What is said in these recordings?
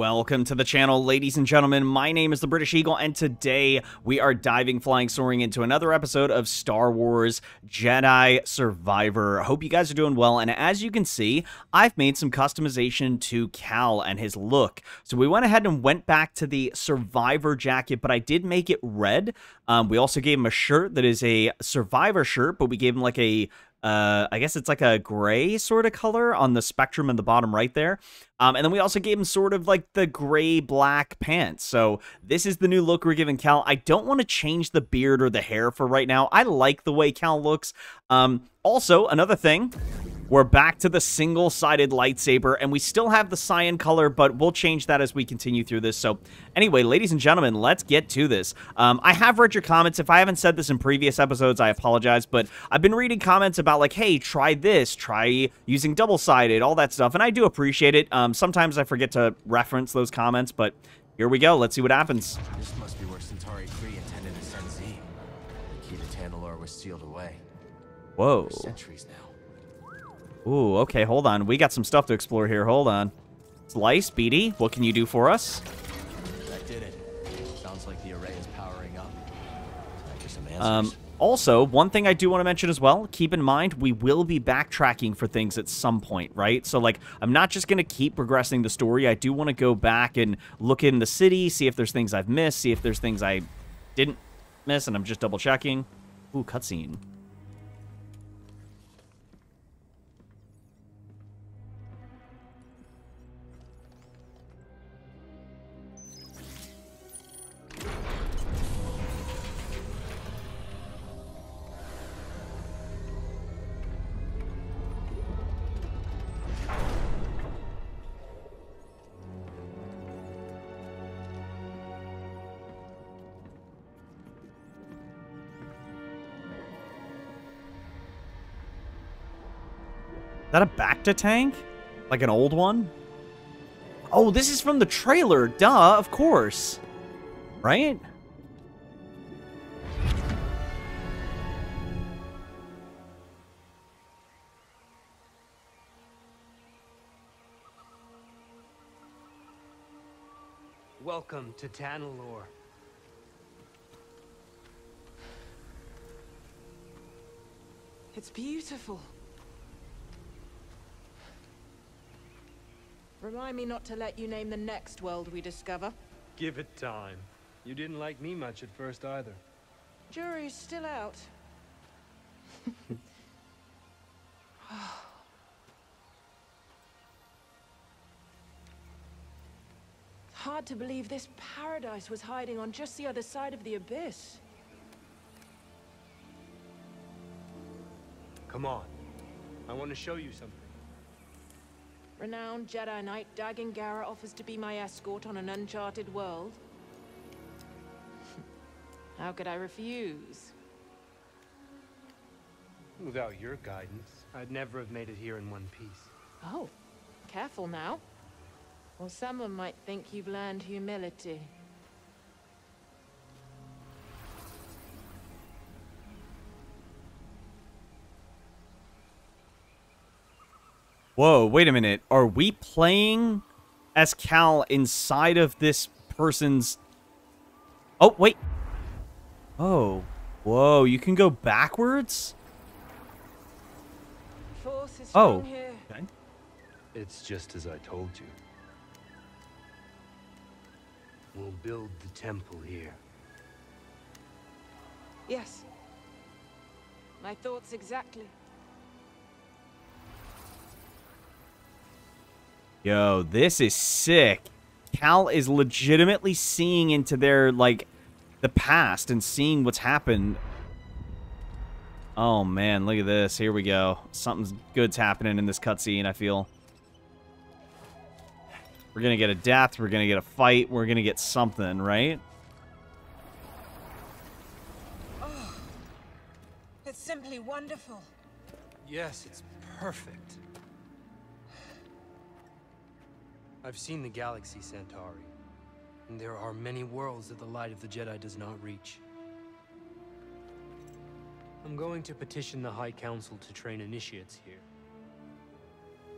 Welcome to the channel, ladies and gentlemen. My name is the British Eagle, and today we are diving, flying, soaring into another episode of Star Wars Jedi Survivor. I hope you guys are doing well, and as you can see, I've made some customization to Cal and his look. So we went ahead and went back to the Survivor jacket, but I did make it red. Um, we also gave him a shirt that is a Survivor shirt, but we gave him like a uh, I guess it's like a gray sort of color on the spectrum in the bottom right there. Um, and then we also gave him sort of like the gray black pants. So this is the new look we're giving Cal. I don't want to change the beard or the hair for right now. I like the way Cal looks. Um, also, another thing, we're back to the single-sided lightsaber, and we still have the cyan color, but we'll change that as we continue through this. So anyway, ladies and gentlemen, let's get to this. Um, I have read your comments. If I haven't said this in previous episodes, I apologize, but I've been reading comments about like, hey, try this, try using double-sided, all that stuff, and I do appreciate it. Um, sometimes I forget to reference those comments, but here we go. Let's see what happens. This must be where Santari Khri intended to send Zee. The key to Tanalorr was sealed away Whoa. for centuries now. Ooh, okay, hold on. We got some stuff to explore here. Hold on. Slice, BD, what can you do for us? That did it. Sounds like the array is powering up. Time for some answers. Um, also, one thing I do want to mention as well, keep in mind, we will be backtracking for things at some point, right? So, like, I'm not just going to keep progressing the story. I do want to go back and look in the city, see if there's things I've missed, see if there's things I didn't miss, and I'm just double checking. Ooh, cutscene. That a Bacta tank? Like an old one? Oh, this is from the trailer. Duh, of course. Right? Welcome to Tanalorr. It's beautiful. Remind me not to let you name the next world we discover. Give it time. You didn't like me much at first either. Jury's still out. Hard to believe this paradise was hiding on just the other side of the abyss. Come on. I want to show you something. Renowned Jedi Knight Dagan Gera offers to be my escort on an uncharted world. How could I refuse? Without your guidance, I'd never have made it here in one piece. Oh, careful now. Or someone might think you've learned humility. Whoa, wait a minute. Are we playing as Cal inside of this person's... Oh, wait. Oh. Whoa, you can go backwards? Force is Oh. here. Okay. It's just as I told you. We'll build the temple here. Yes. My thoughts exactly. Yo, this is sick. Cal is legitimately seeing into their, like, the past and seeing what's happened. Oh, man, look at this. Here we go. Something good's happening in this cutscene, I feel. We're gonna get a death, we're gonna get a fight, we're gonna get something, right? Oh, it's simply wonderful. Yes, it's perfect. I've seen the galaxy, Santari. And there are many worlds that the light of the Jedi does not reach. I'm going to petition the High Council to train initiates here.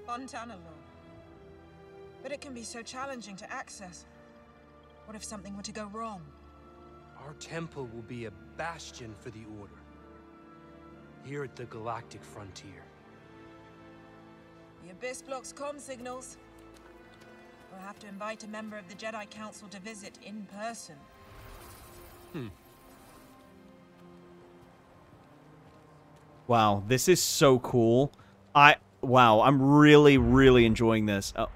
On Tanalorr. But it can be so challenging to access. What if something were to go wrong? Our temple will be a bastion for the Order. Here at the Galactic Frontier. The Abyss blocks comm signals. We'll have to invite a member of the Jedi Council to visit in person. Hmm. Wow, this is so cool. I wow, I'm really really enjoying this. Uh,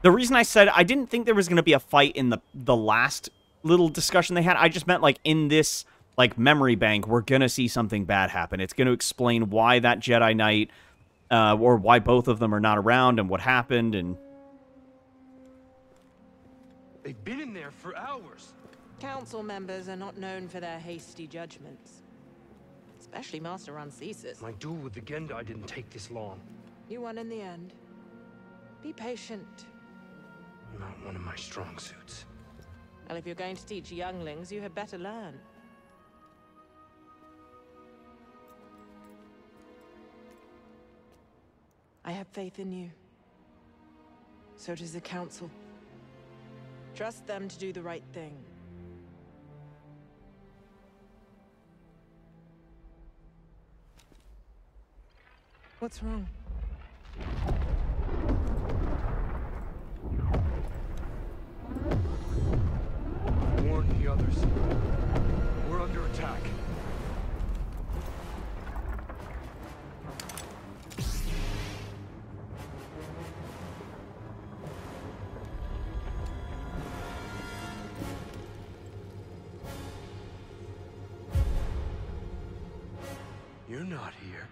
the reason I said I didn't think there was going to be a fight in the the last little discussion they had, I just meant like in this like memory bank, we're going to see something bad happen. It's going to explain why that Jedi Knight uh, or why both of them are not around and what happened and They've been in there for hours. Council members are not known for their hasty judgments. Especially Master Rancisis. My duel with the Gendai didn't take this long. You won in the end. Be patient. Not one of my strong suits. Well, if you're going to teach younglings, you had better learn. I have faith in you. So does the Council. Trust them to do the right thing. What's wrong? Warn the others. You're not here.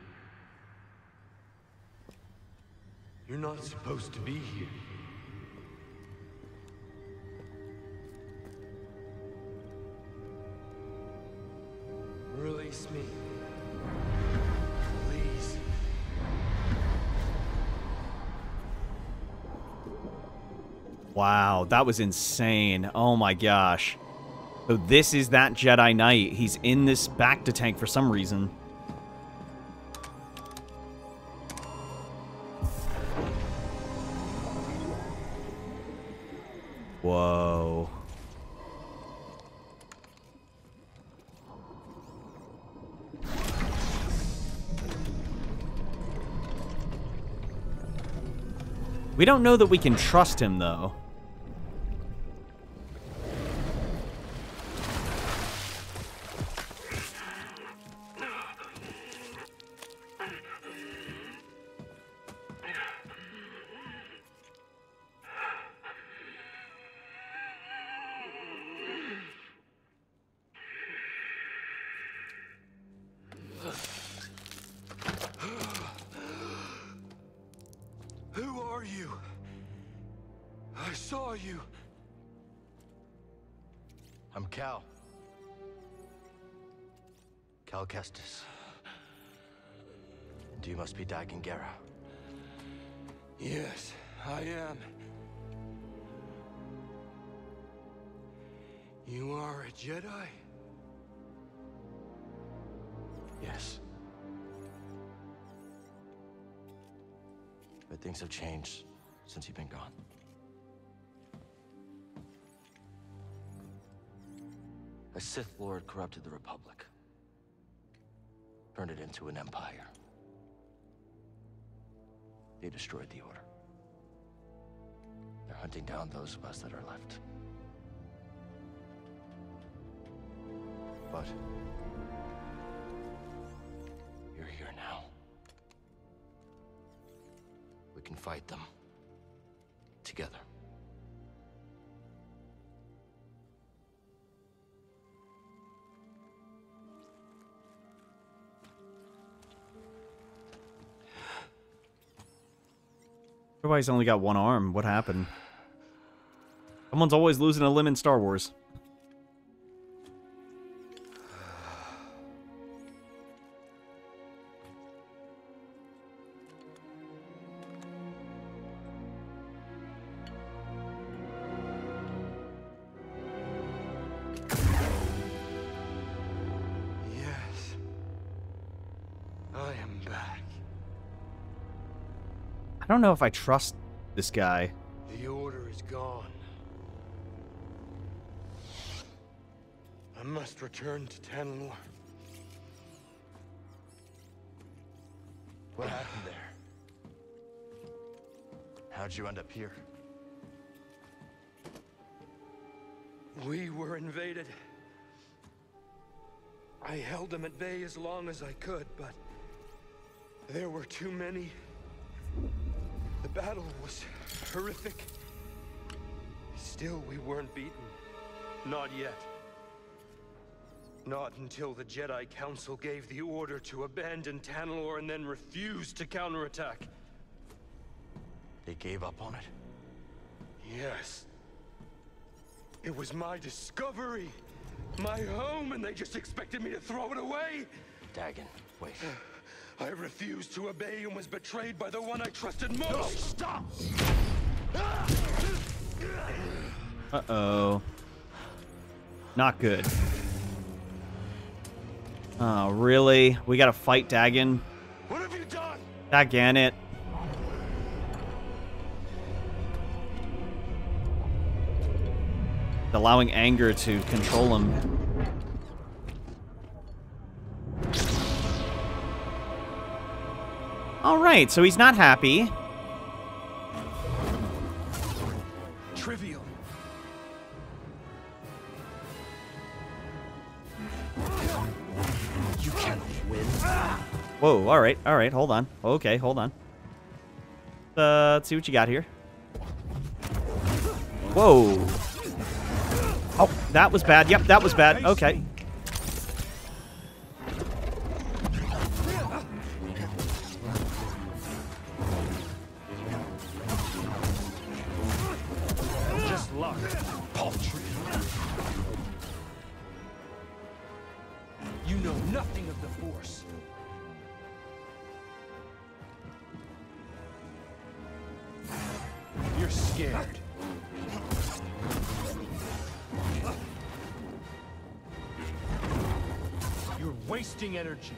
You're not supposed to be here. Release me. Please. Wow, that was insane. Oh my gosh. So this is that Jedi Knight. He's in this Bacta tank for some reason. We don't know that we can trust him, though. Saw you. I'm Cal. Cal Kestis. And you must be Dagan Gera. Yes, I am. You are a Jedi? Yes. But things have changed since you've been gone. A Sith Lord corrupted the Republic. Turned it into an empire. They destroyed the Order. They're hunting down those of us that are left. But... You're here now. We can fight them. Together. Everybody's only got one arm. What happened? Someone's always losing a limb in Star Wars. don't know if I trust this guy. The order is gone. I must return to Tanalorr. What happened there? How'd you end up here? We were invaded. I held them at bay as long as I could, but there were too many the battle was horrific. Still, we weren't beaten. Not yet. Not until the Jedi Council gave the order to abandon Tanalorr and then refused to counterattack. They gave up on it? Yes. It was my discovery. My home, and they just expected me to throw it away? Dagan, wait. I refused to obey and was betrayed by the one I trusted most. stop! Uh-oh. Not good. Oh, really? We gotta fight Dagan? What have you done? Dagon it. Allowing anger to control him. Alright, so he's not happy. Trivial. You cannot win. Whoa, alright, alright, hold on. Okay, hold on. Uh, let's see what you got here. Whoa. Oh, that was bad. Yep, that was bad. Okay. Energy.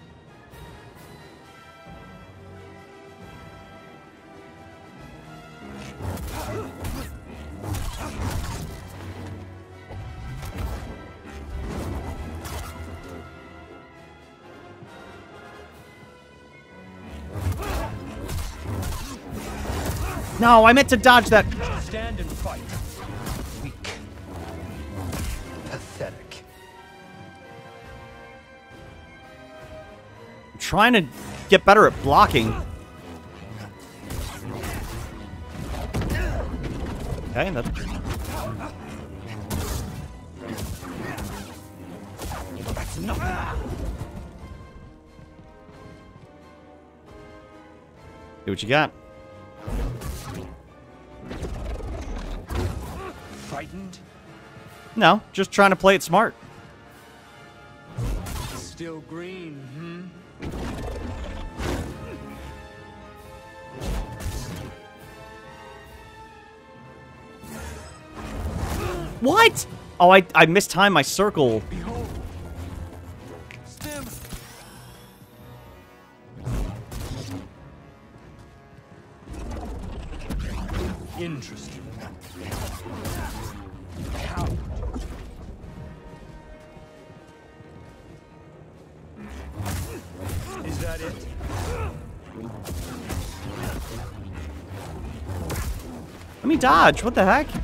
No, I meant to dodge that. Trying to get better at blocking. Okay, that's... That's nothing. See what you got. Frightened? No, just trying to play it smart. Still green, What? Oh, I, I mistimed my circle. Interesting. Is that it? Let me dodge. What the heck?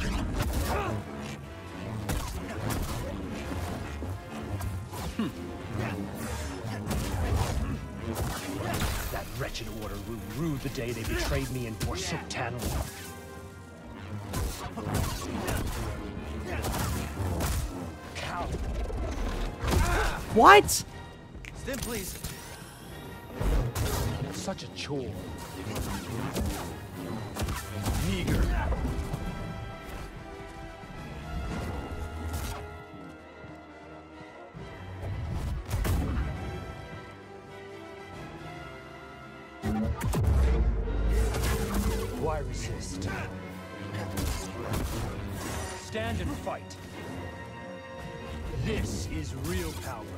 What? Stim, please. Such a chore. Meager. Why resist? Stand and fight. This is real power.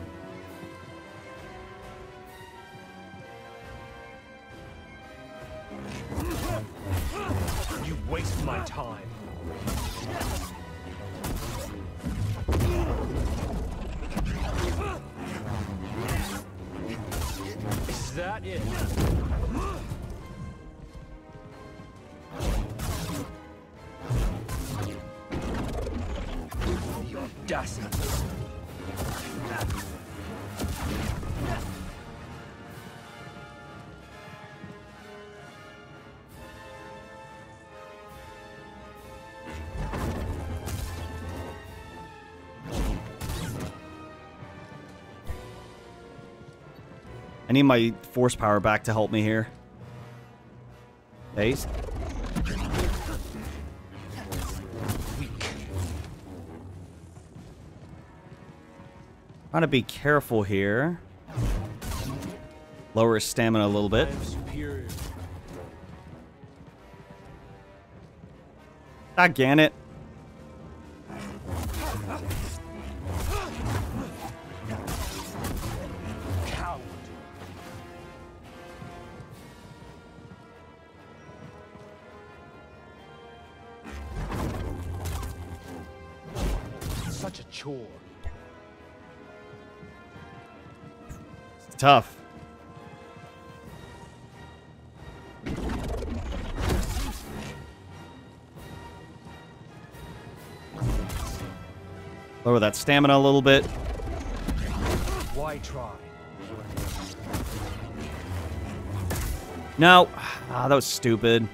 I need my force power back to help me here. Ace. Trying to be careful here. Lower his stamina a little bit. superior. God it. Tough. Lower that stamina a little bit. Why try? No. Ah, that was stupid.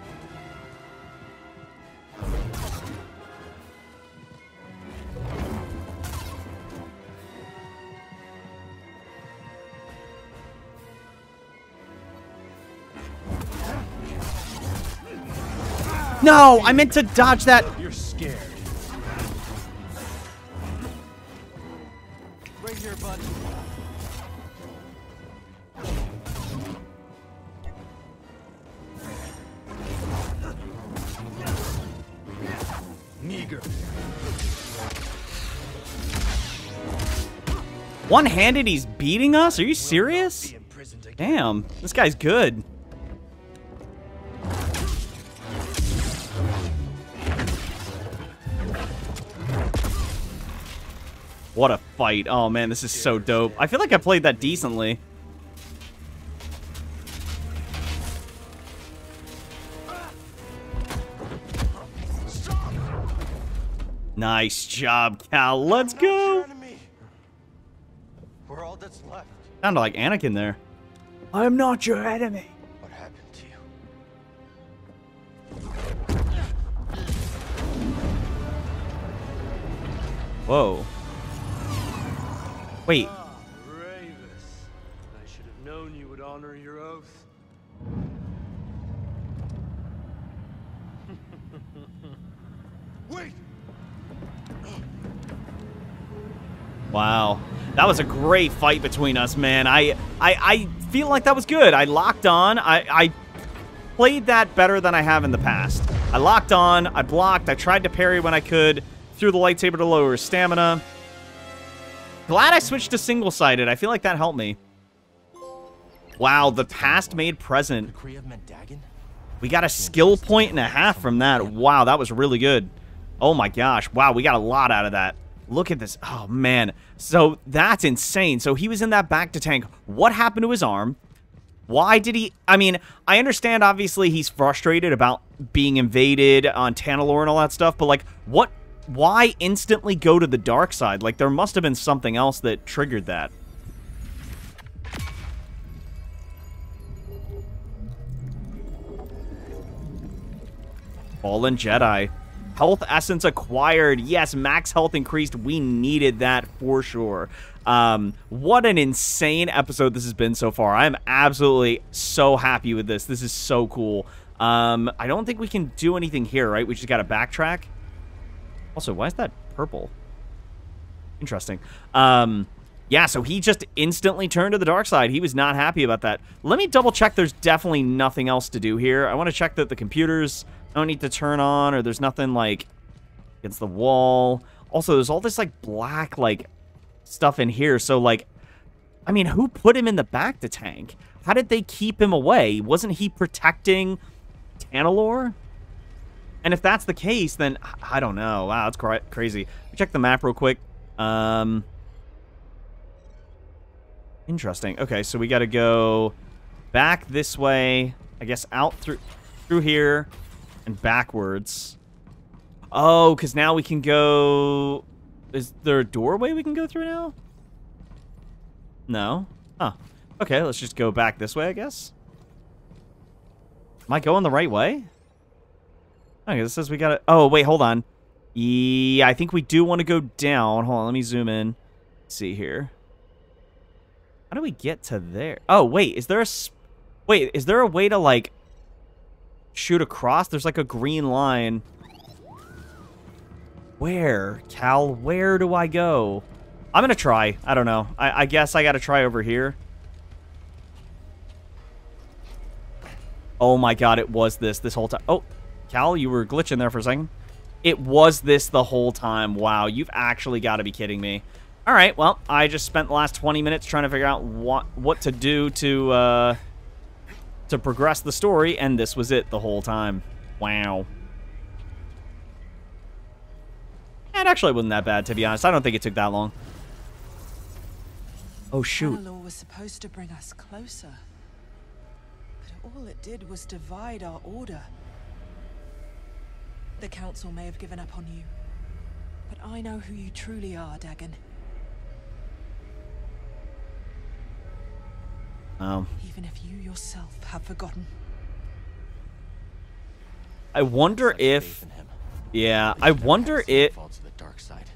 No, I meant to dodge that. You're scared. Right here, bud. Meager. One-handed, he's beating us? Are you serious? Be imprisoned again. Damn, this guy's good. What a fight. Oh man, this is so dope. I feel like I played that decently. Nice job, Cal. Let's I'm not your go. enemy. We're all that's left. Sounded like Anakin there. I'm not your enemy. What happened to you? Whoa. Wait, Ah, Ravis. I should have known you would honor your oath. Wait! Wow. That was a great fight between us, man. I I, I feel like that was good. I locked on. I, I played that better than I have in the past. I locked on. I blocked. I tried to parry when I could. Threw the lightsaber to lower stamina. Glad I switched to single-sided. I feel like that helped me. Wow, the past made present. Decree of Mendagon? We got a skill point and a half from that. Wow, that was really good. Oh my gosh. Wow, we got a lot out of that. Look at this. Oh, man. So that's insane. So he was in that Bacta tank. What happened to his arm? Why did he... I mean, I understand, obviously, he's frustrated about being invaded on Tanalorr and all that stuff, but, like, what... Why instantly go to the dark side? Like, there must have been something else that triggered that. Fallen Jedi. Health essence acquired. Yes, max health increased. We needed that for sure. Um, what an insane episode this has been so far. I'm absolutely so happy with this. This is so cool. Um, I don't think we can do anything here, right? We just got to backtrack. Also, why is that purple? Interesting. Um, yeah, so he just instantly turned to the dark side. He was not happy about that. Let me double check there's definitely nothing else to do here. I want to check that the computers don't need to turn on or there's nothing like against the wall. Also, there's all this like black like stuff in here. So like, I mean, who put him in the Bacta tank? How did they keep him away? Wasn't he protecting Tanalorr? And if that's the case, then I don't know. Wow, that's cra crazy. Check the map real quick. Um, interesting. Okay, so we got to go back this way. I guess out through through here and backwards. Oh, because now we can go Is there a doorway we can go through now? No? Huh. Okay, let's just go back this way, I guess. Am I going the right way? Okay, this says we gotta... Oh, wait, hold on. Yeah, I think we do want to go down. Hold on, let me zoom in. Let's see here. How do we get to there? Oh, wait, is there a... Wait, is there a way to, like, shoot across? There's, like, a green line. Where? Cal, where do I go? I'm gonna try. I don't know. I, I guess I gotta try over here. Oh my god, it was this this whole time. Oh, Cal, you were glitching there for a second. It was this the whole time. Wow, you've actually got to be kidding me. All right, well, I just spent the last 20 minutes trying to figure out what what to do to uh, to progress the story, and this was it the whole time. Wow. It actually wasn't that bad, to be honest. I don't think it took that long. Oh, shoot. Law was supposed to bring us closer. But all it did was divide our order. The Council may have given up on you. But I know who you truly are, Dagan. Um, Even if you yourself have forgotten. I wonder Such if... him. Yeah, I wonder if... to the dark side.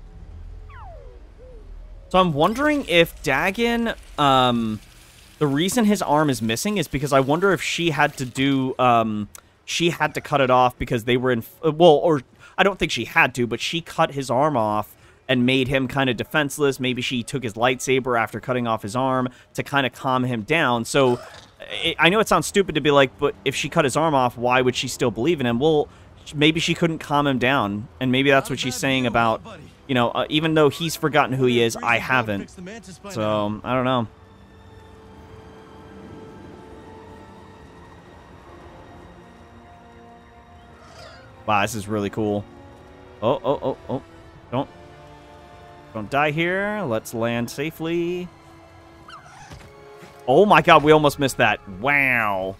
So I'm wondering if Dagan, um, the reason his arm is missing is because I wonder if she had to do, um, she had to cut it off because they were in, uh, well, or I don't think she had to, but she cut his arm off and made him kind of defenseless. Maybe she took his lightsaber after cutting off his arm to kind of calm him down. So I I know it sounds stupid to be like, but if she cut his arm off, why would she still believe in him? Well, maybe she couldn't calm him down, and maybe that's what she's saying about, you know, uh, even though he's forgotten who he is, I haven't. So I don't know. Wow, this is really cool. Oh, oh, oh, oh. Don't. Don't die here. Let's land safely. Oh my god, we almost missed that. Wow.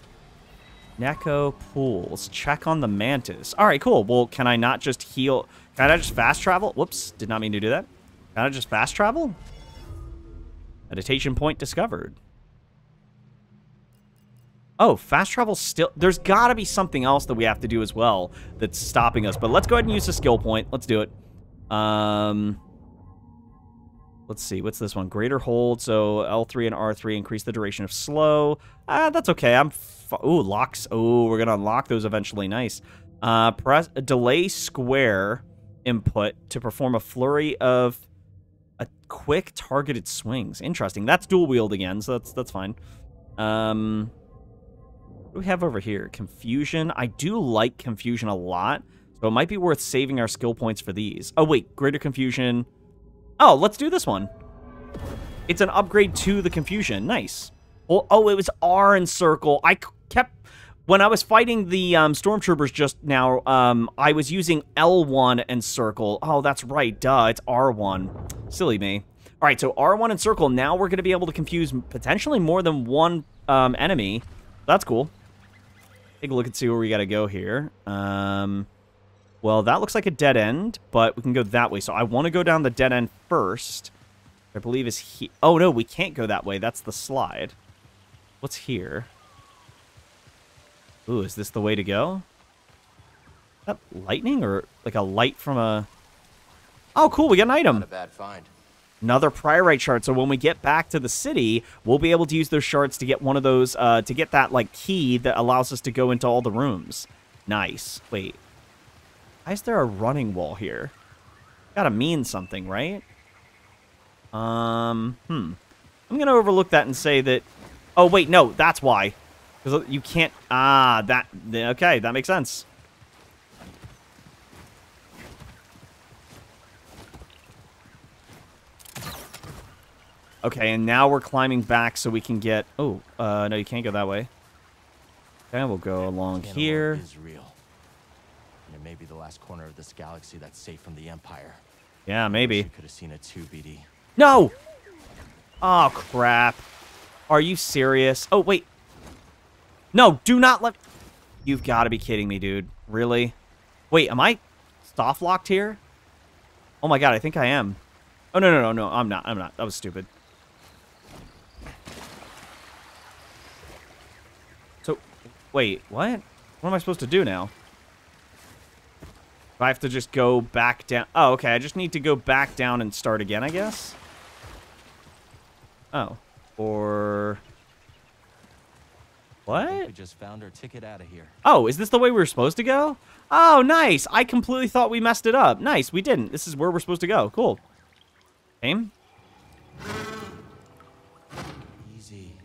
Neko pools. Check on the mantis. Alright, cool. Well, can I not just heal? Can I just fast travel? Whoops, did not mean to do that. Can I just fast travel? Meditation point discovered. Oh, fast travel still... There's got to be something else that we have to do as well that's stopping us. But let's go ahead and use the skill point. Let's do it. Um... Let's see, what's this one? Greater hold, so L3 and R3 increase the duration of slow. Ah, that's okay. I'm... Ooh, locks. Oh, we're going to unlock those eventually. Nice. Uh, press delay square input to perform a flurry of a quick targeted swings. Interesting. That's dual wield again, so that's that's fine. Um, what do we have over here? Confusion. I do like confusion a lot, so it might be worth saving our skill points for these. Oh wait, greater confusion. Oh, let's do this one. It's an upgrade to the confusion. Nice. Oh, oh it was R and circle. I kept when I was fighting the um, stormtroopers just now, um, I was using L1 and circle. Oh, that's right. Duh, it's R1. Silly me. All right, so R1 and circle. Now we're going to be able to confuse potentially more than one um, enemy. That's cool. Take a look and see where we got to go here. Um, well, that looks like a dead end, but we can go that way. So I want to go down the dead end first. I believe is he. Oh no, we can't go that way. That's the slide. What's here? Ooh, is this the way to go? Is that lightning or like a light from a... Oh, cool, we got an item. Not a bad find. Another priorite shard. So when we get back to the city, we'll be able to use those shards to get one of those, uh, to get that, like, key that allows us to go into all the rooms. Nice. Wait. Why is there a running wall here? Gotta mean something, right? Um, hmm. I'm gonna overlook that and say that... Oh, wait, no, that's why. Because you can't... Ah, that... Okay, that makes sense. Okay, and now we're climbing back so we can get... Oh, uh, no, you can't go that way. Okay, we'll go along here. is real. And it may be the last corner of this galaxy that's safe from the Empire. Yeah, maybe. could have seen it too, BD. No! Oh, crap. Are you serious? Oh, wait. No, do not let... You've got to be kidding me, dude. Really? Wait, am I soft locked here? Oh my god, I think I am. Oh, no, no, no, no, I'm not. I'm not. That was stupid. So, wait, what? What am I supposed to do now? Do I have to just go back down? Oh, okay, I just need to go back down and start again, I guess? Oh. Or... What? We just found our ticket out of here. Oh, is this the way we were supposed to go? Oh, nice. I completely thought we messed it up. Nice, we didn't. This is where we're supposed to go. Cool. Aim? Easy.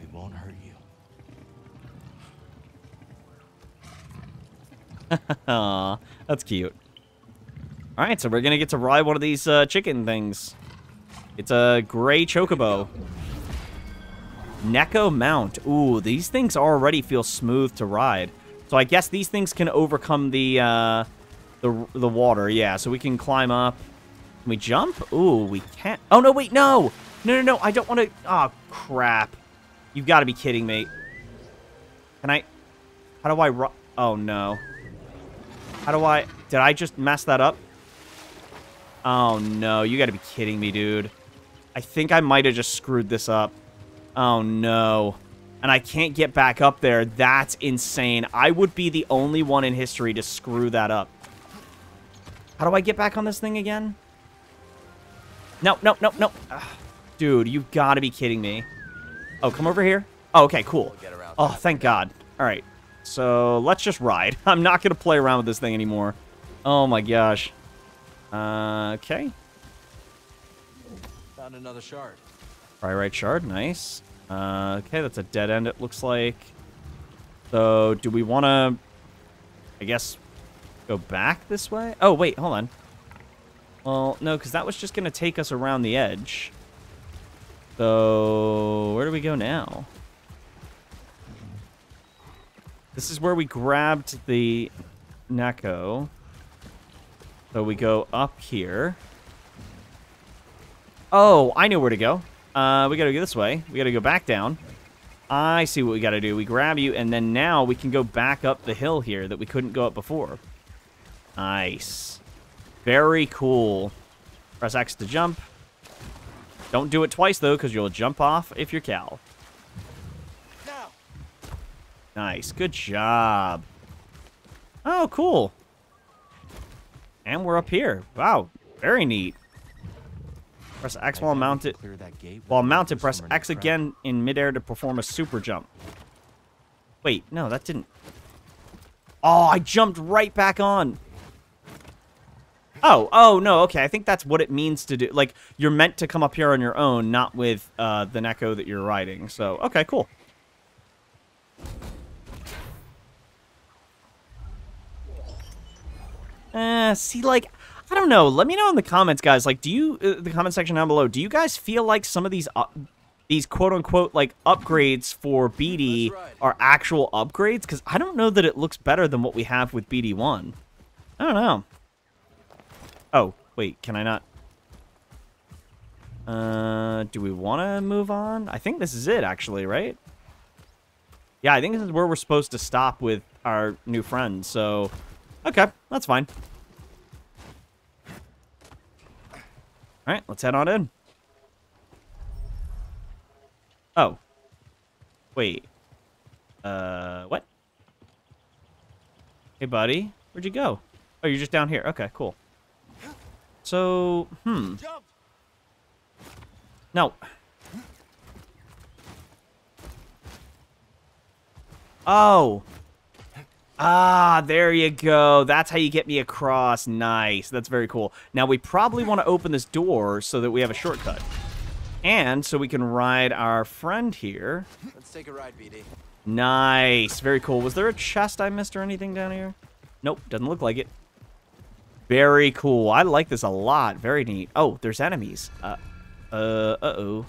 We won't hurt you. Aw, that's cute. All right, so we're to get to ride one of these uh, chicken things. It's a gray chocobo. Neko Mount. Ooh, these things already feel smooth to ride. So I guess these things can overcome the uh, the the water. Yeah, so we can climb up. Can we jump? Ooh, we can't. Oh no, wait, no, no, no, no. I don't want to. Oh crap! You've got to be kidding me. Can I? How do I? Oh no. How do I? Did I just mess that up? Oh no, you got to be kidding me, dude. I think I might have just screwed this up. Oh, no. And I can't get back up there. That's insane. I would be the only one in history to screw that up. How do I get back on this thing again? No, no, no, no. Ugh. Dude, you've got to be kidding me. Oh, come over here. Oh, okay, cool. Oh, thank God. All right. So let's just ride. I'm not going to play around with this thing anymore. Oh, my gosh. Uh, okay. Found another shard. Right, shard, nice. Uh, okay, that's a dead end, it looks like. So, do we want to, I guess, go back this way? Oh, wait, hold on. Well, no, because that was just going to take us around the edge. So, where do we go now? This is where we grabbed the Neko. So we go up here. Oh, I know where to go. Uh, we gotta go this way. We gotta go back down. I see what we gotta do. We grab you, and then now we can go back up the hill here that we couldn't go up before. Nice. Very cool. Press X to jump. Don't do it twice, though, because you'll jump off if you're Cal. Nice. Good job. Oh, cool. And we're up here. Wow. Very neat. Press X while mounted. Clear that gate While mounted, press X again in midair to perform a super jump. Wait, no, that didn't. Oh, I jumped right back on. Oh, oh, no, okay. I think that's what it means to do. Like, you're meant to come up here on your own, not with uh, the Neko that you're riding. So, okay, cool. Uh, see, like, I don't know. Let me know in the comments, guys. Like, do you, uh, the comment section down below, do you guys feel like some of these, uh, these quote-unquote, like, upgrades for BD are actual upgrades? Because I don't know that it looks better than what we have with BD1. I don't know. Oh, wait, can I not? Uh, do we want to move on? I think this is it, actually, right? Yeah, I think this is where we're supposed to stop with our new friend, so... Okay, that's fine. Alright, let's head on in. Oh. Wait. Uh, what? Hey, buddy. Where'd you go? Oh, you're just down here. Okay, cool. So, hmm. No. Oh. Ah, there you go. That's how you get me across. Nice. That's very cool. Now, we probably want to open this door so that we have a shortcut. And so we can ride our friend here. Let's take a ride, BD. Nice. Very cool. Was there a chest I missed or anything down here? Nope. Doesn't look like it. Very cool. I like this a lot. Very neat. Oh, there's enemies. Uh, uh, uh-oh.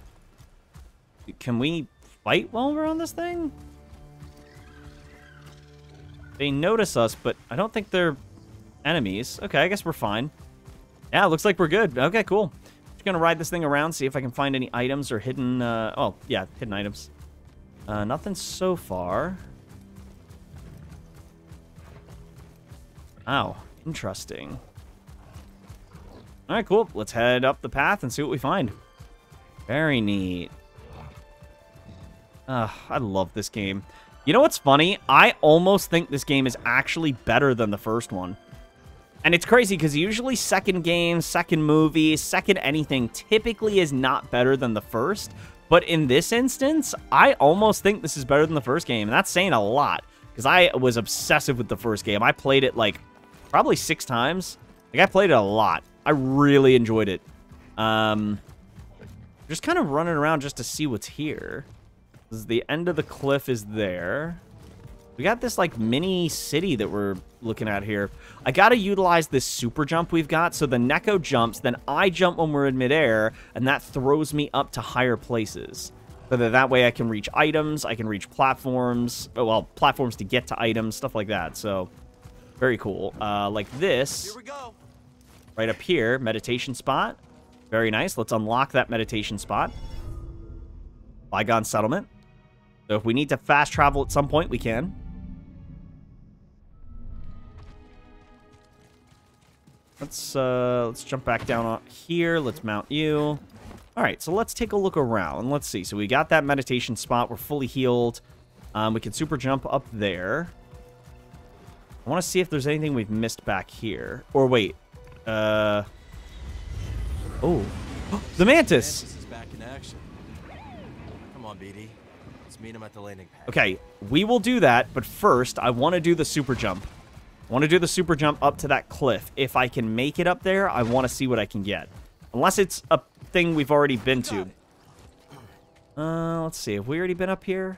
Can we fight while we're on this thing? They notice us, but I don't think they're enemies. Okay, I guess we're fine. Yeah, looks like we're good. Okay, cool. Just gonna ride this thing around, see if I can find any items or hidden, uh, oh, yeah, hidden items. Uh, nothing so far. Wow, interesting. All right, cool. Let's head up the path and see what we find. Very neat. I love this game. You know what's funny? I almost think this game is actually better than the first one. And it's crazy because usually second game, second movie, second anything typically is not better than the first. But in this instance, I almost think this is better than the first game. And that's saying a lot because I was obsessive with the first game. I played it like probably six times. Like I played it a lot. I really enjoyed it. Um, just kind of running around just to see what's here. The end of the cliff is there. We got this, like, mini city that we're looking at here. I gotta utilize this super jump we've got, so the Nekko jumps, then I jump when we're in midair, and that throws me up to higher places. So that, that way I can reach items, I can reach platforms, oh, well, platforms to get to items, stuff like that, so very cool. Uh, like this, Here we go. right up here, meditation spot. Very nice. Let's unlock that meditation spot. Bygone settlement. So if we need to fast travel at some point, we can. Let's uh, let's jump back down here. Let's mount you. All right, so let's take a look around. Let's see. So we got that meditation spot. We're fully healed. Um, we can super jump up there. I want to see if there's anything we've missed back here. Or wait. Uh. Oh. the mantis! Mantis is back in action. Come on, BD. Let's meet him at the landing pad. Okay, we will do that, but first, I want to do the super jump. I want to do the super jump up to that cliff. If I can make it up there, I want to see what I can get. Unless it's a thing we've already been to. Uh, let's see. Have we already been up here?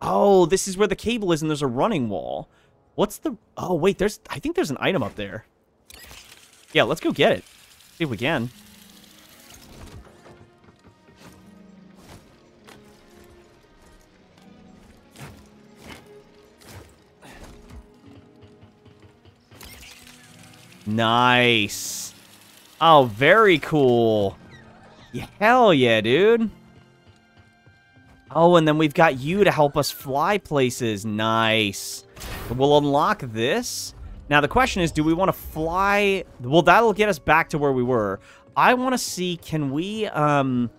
Oh, this is where the cable is, and there's a running wall. What's the... Oh, wait, there's... I think there's an item up there. Yeah, let's go get it. See if we can. Nice. Oh, very cool. Hell yeah, dude. Oh, and then we've got you to help us fly places. Nice. We'll unlock this. Now, the question is, do we want to fly? Well, that'll get us back to where we were. I want to see, can we, um...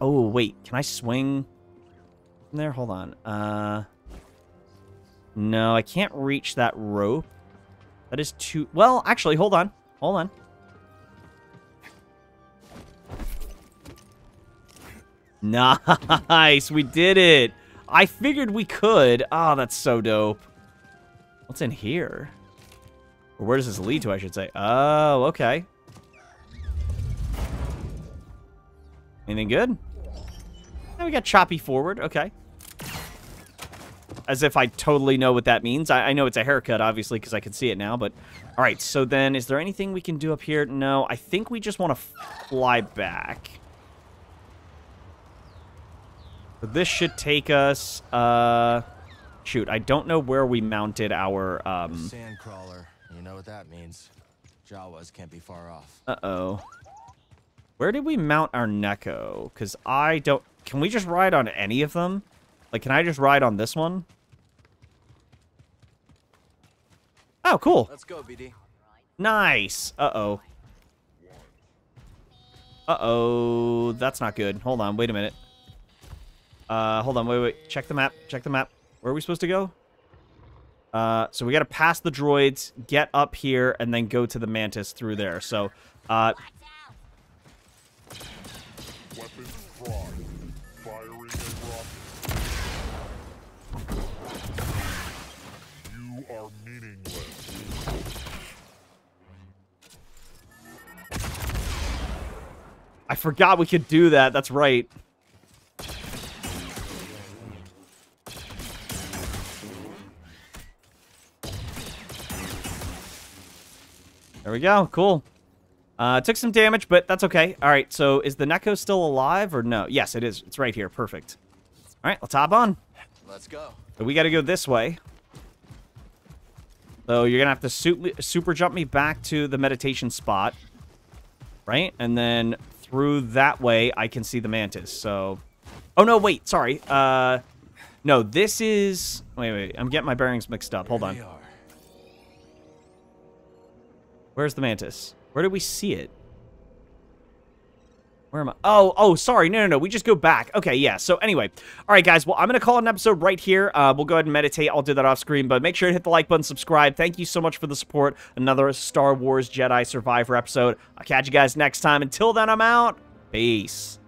oh, wait. Can I swing there? Hold on. Uh... No, I can't reach that rope. That is too... Well, actually, hold on. Hold on. Nice. We did it. I figured we could. Oh, that's so dope. What's in here? Or where does this lead to, I should say? Oh, okay. Anything good? Yeah, we got choppy forward. Okay. As if I totally know what that means. I, I know it's a haircut, obviously, because I can see it now. But all right. So then, is there anything we can do up here? No. I think we just want to fly back. So this should take us. Uh, shoot, I don't know where we mounted our. Um, Sandcrawler. You know what that means. Jawas can't be far off. uh oh. Where did we mount our Nekko? Because I don't. Can we just ride on any of them? Like, can I just ride on this one? Oh, cool. Let's go, BD. Nice. Uh-oh. Uh-oh. That's not good. Hold on. Wait a minute. Uh, hold on. Wait, wait. Check the map. Check the map. Where are we supposed to go? Uh, so we got to pass the droids, get up here, and then go to the Mantis through there. So, uh, Weapons I forgot we could do that. That's right. There we go. Cool. Uh, took some damage, but that's okay. All right, so is the Nekko still alive or no? Yes, it is. It's right here. Perfect. All right, let's hop on. Let's go. So we got to go this way. So you're going to have to su super jump me back to the meditation spot. Right? And then through that way, I can see the mantis. So... Oh, no, wait. Sorry. Uh, no, this is... Wait, wait. I'm getting my bearings mixed up. Hold on. Where's the mantis? Where did we see it? Where am I? Oh, oh, sorry. No, no, no. We just go back. Okay, yeah. So anyway, all right, guys. Well, I'm going to call it an episode right here. Uh, we'll go ahead and meditate. I'll do that off screen, but make sure to hit the like button, subscribe. Thank you so much for the support. Another Star Wars Jedi Survivor episode. I'll catch you guys next time. Until then, I'm out. Peace.